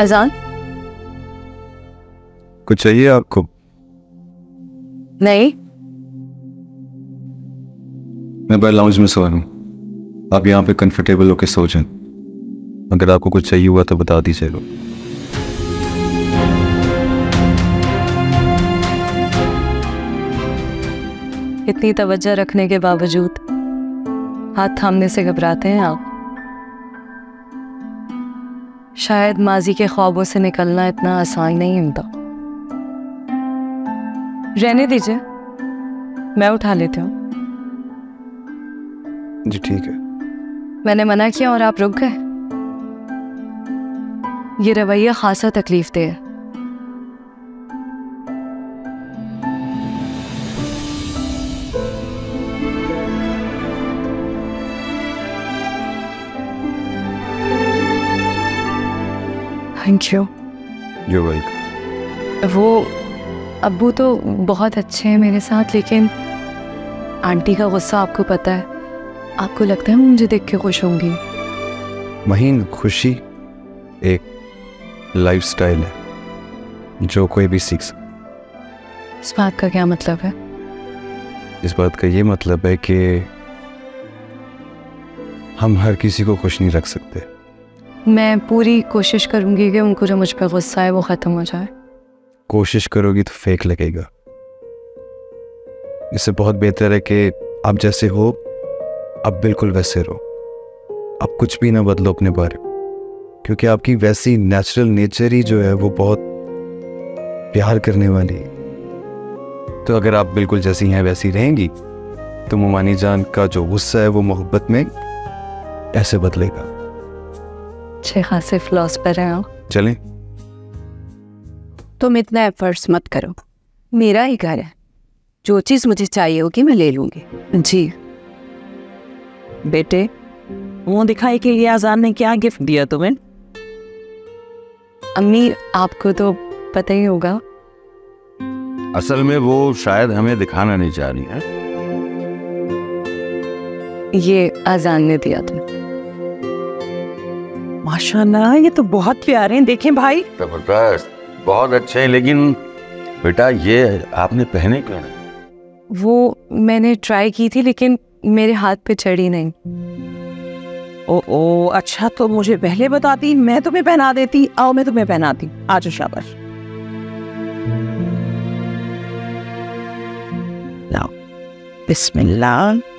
अजान कुछ चाहिए आपको नहीं मैं बाहर लाउंज में सो रहा हूँ। आप यहाँ पे कंफर्टेबल होके सो जाएँ। अगर आपको कुछ चाहिए हुआ तो बता दीजिए। दीजिएगा इतनी तवज्जो रखने के बावजूद हाथ थामने से घबराते हैं आप। शायद माजी के ख्वाबों से निकलना इतना आसान नहीं होता। रहने दीजिए। मैं उठा लेती हूँ। जी ठीक है। मैंने मना किया और आप रुक गए। ये रवैया खासा तकलीफ़ दे। है थैंक यू जो वेलकम वो अब्बू तो बहुत अच्छे हैं मेरे साथ लेकिन आंटी का गुस्सा आपको पता है। आपको लगता है मुझे देख के खुश होंगी? महीन खुशी एक लाइफस्टाइल है जो कोई भी सीख सकता इस बात का क्या मतलब है? इस बात का ये मतलब है कि हम हर किसी को खुश नहीं रख सकते। मैं पूरी कोशिश करूँगी कि उनको जो मुझ पर गुस्सा है वो ख़त्म हो जाए। कोशिश करोगी तो फेक लगेगा। इससे बहुत बेहतर है कि आप जैसे हो अब बिल्कुल वैसे रहो। अब कुछ भी ना बदलो अपने बारे क्योंकि आपकी वैसी नेचुरल नेचर ही जो है वो बहुत प्यार करने वाली है। तो अगर आप बिल्कुल जैसी हैं, वैसी रहेंगी तो मुमानी जान का जो गुस्सा है वो मोहब्बत में ऐसे बदलेगा। अच्छे खासे फिलोसफर हैं आप चलें। तुम इतना एफर्ट्स मत करो। मेरा ही घर है। जो चीज़ मुझे चाहिए होगी मैं ले लूँगी। जी। बेटे मुँह दिखाई के लिए आजान ने क्या गिफ्ट दिया तुम्हें? अम्मी आपको तो पता ही होगा। असल में वो शायद हमें दिखाना नहीं चाह रही है। ये आजान ने दिया था। माशाल्लाह ये तो बहुत प्यारे हैं देखें भाई। ज़बरदस्त बहुत अच्छे हैं लेकिन बेटा ये आपने पहने क्यों नहीं? वो मैंने ट्राई की थी लेकिन मेरे हाथ पे चढ़ी नहीं। ओ ओ अच्छा तो मुझे पहले बताती मैं तुम्हें पहना देती आओ मैं तुम्हें पहनाती आज शाबाश। बिस्मिल्लाह।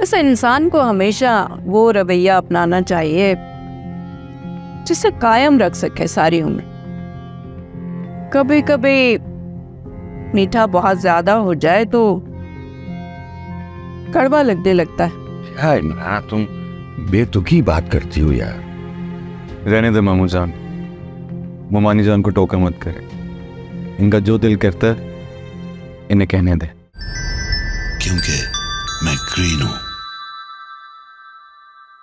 वैसे इंसान को हमेशा वो रवैया अपनाना चाहिए जिसे कायम रख सके सारी उम्र। कभी कभी मीठा बहुत ज़्यादा हो जाए तो कड़वा लगने लगता है। क्या इमरान तुम बेतुकी बात करती हो यार। रहने दे मामू जान। मुमानी जान को टोका मत करे। इनका जो दिल करता है इन्हें कहने दे। क्योंकि मैं ग्रीन हूँ।